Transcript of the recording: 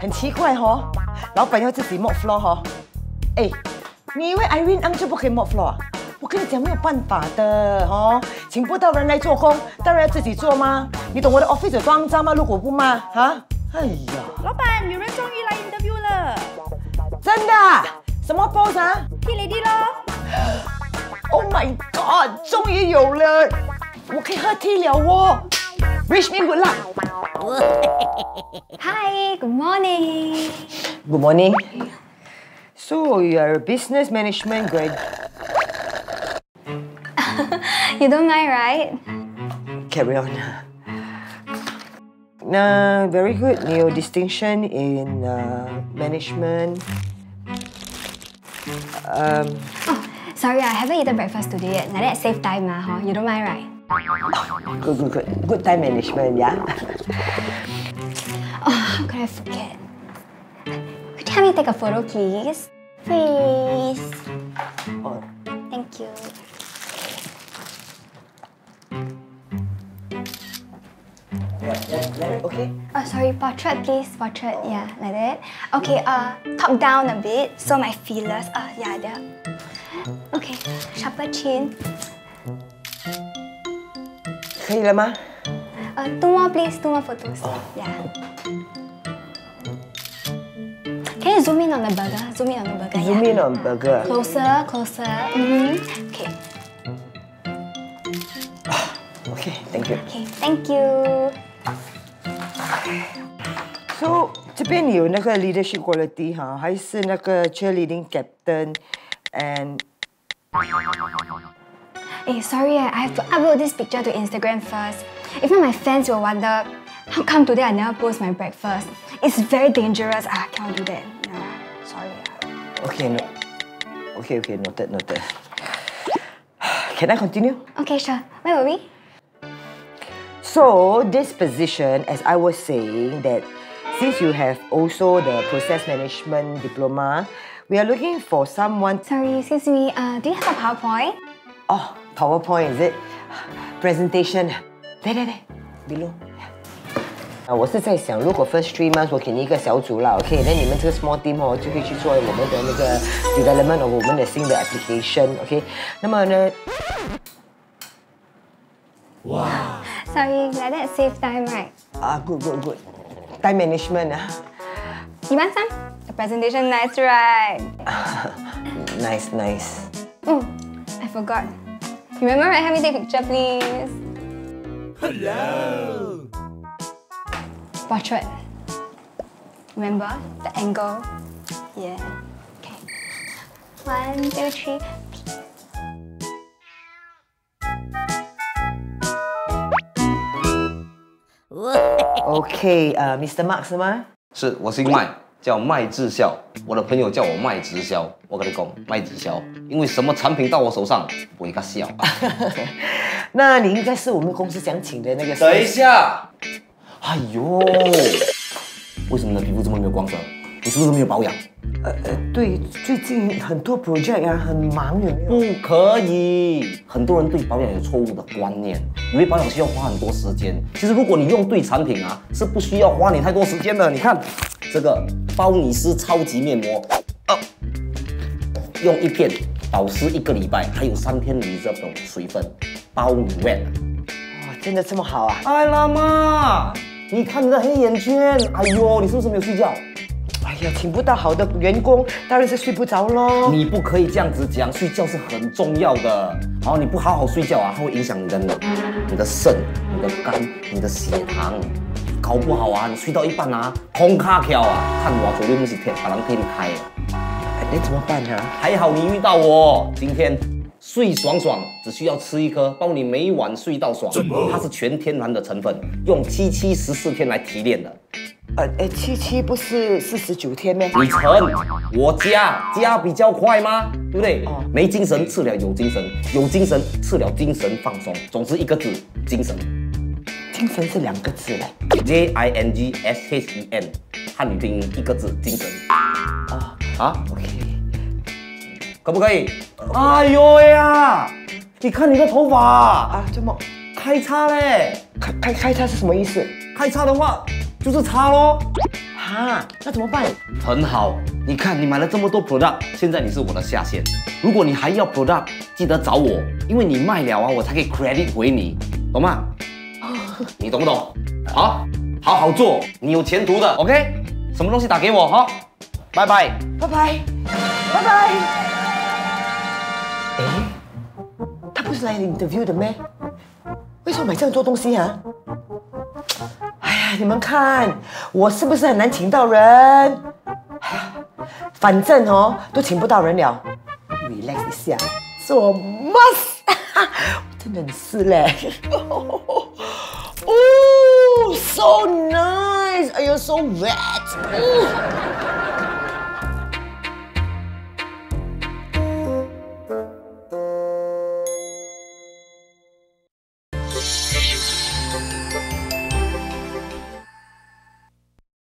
很奇怪哦，老板要自己 mop floor 哈。哎，你以为 Irene Ang 就不可以 mop floor 啊？我跟你讲没有办法的哦，请不到人来做工，当然要自己做吗？你懂我的 office 有多脏吗？如果不吗？哈？哎呀，老板，有人终于来 interview 了，真的？什么 boss 啊？T lady 咯。Oh my god，终于有了，我可以喝 tea 了哦。Wish me good luck. Hi, good morning. Good morning. So you're a business management grad. you don't mind, right? Carry on. Uh, very good. Your distinction in uh, management. Um, oh, sorry, I haven't eaten breakfast today yet. Now that save time, uh, huh? You don't mind, right? Good, good, good. Good time management, yeah? oh, how could I forget? Could you help me take a photo, please? Please. Oh. Thank you. Okay. Oh, sorry, portrait, please. Portrait, yeah, like that. Okay, uh, top down a bit, so my feelers, uh, yeah, there. Okay, sharper chin. 可以了吗？呃，two more please, two more photos. Yeah. Can you zoom in on the burger? Zoom in on the burger. Zoom in on burger. Closer, closer. Mm-hmm. Okay. Okay, thank you. Okay, thank you. So 这边有那个 leadership quality 哈，还是那个 cheerleading captain And Hey, sorry, eh, I have to upload this picture to Instagram first. If not, my fans will wonder, how come today I never post my breakfast? It's very dangerous. Ah, I cannot do that. Yeah, sorry. Ah. Okay, no. Okay, okay, noted, noted. Can I continue? Okay, sure. Where were we? So, this position, as I was saying, that since you have also the process management diploma, we are looking for someone. Sorry, excuse me. Uh, do you have a PowerPoint? Oh, PowerPoint is it? Presentation. 来来来，below。啊，我是在想，如果 first three months 我给你一个小组啦，OK，那你们这个 small team 哦，就可以去做我们的那个 development of 我们的新的 application，OK。那么呢？哇！Sorry, like that save time, right? Ah, good, good, good. Time management ah. You want some? The presentation nice, right? nice, nice. Oh, I forgot. Remember, right? Have me take a picture, please. Hello. Portrait. Remember the angle? Yeah. Okay. One, two, three. OK，呃、uh,，Mr. Mark 是吗？是，我姓麦， 叫麦志孝。我的朋友叫我卖直销。我跟你讲，卖直销，因为什么产品到我手上，我一个笑。那你应该是我们公司想请的那个。等一下。哎呦，为什么你的皮肤这么没有光泽？你是不是没有保养？呃呃，对，最近很多 project 啊，很忙，有没有？不可以，很多人对保养有错误的观念，以为保养需要花很多时间。其实如果你用对产品啊，是不需要花你太多时间的。你看这个包尼斯超级面膜，啊，用一片保湿一个礼拜，还有三天 reserve 的水分，包你 wet。哇，真的这么好啊？哎，老妈，你看你的黑眼圈，哎呦，你是不是没有睡觉？请不到好的员工，当然是睡不着喽。你不可以这样子讲，睡觉是很重要的。好，你不好好睡觉啊，它会影响你的脑、你的肾、你的肝、你的血糖。搞不好啊，你睡到一半啊，空卡跳啊，看我左右不是天，把人天开了。你怎么办呢？还好你遇到我，今天睡爽爽，只需要吃一颗，包你每晚睡到爽。它是全天然的成分，用七七十四天来提炼的。呃，哎，七七不是四十九天吗？你乘，我加，加比较快吗？对不对？哦，没精神吃了有精神，有精神吃了精神放松。总之一个字，精神。精神是两个字嘞，J I N G S H E N，汉语拼音一个字，精神。啊啊，OK，可不可以？哎呦呀，你看你的头发啊，这么开叉嘞，开开开叉是什么意思？开叉的话就是差咯。哈，那怎么办？很好，你看你买了这么多 product，现在你是我的下线。如果你还要 product，记得找我，因为你卖了啊，我才可以 credit 回你，懂吗？你懂不懂？好，好好做，你有前途的，OK？什么东西打给我哈，拜拜。拜拜，拜拜。哎，他不是来 interview 的咩？为什么买这么多东西啊？你们看我是不是很难请到人？哎呀，反正哦都请不到人了，relax 一下，做 must，真的是嘞。Oh, so nice! Are you so wet?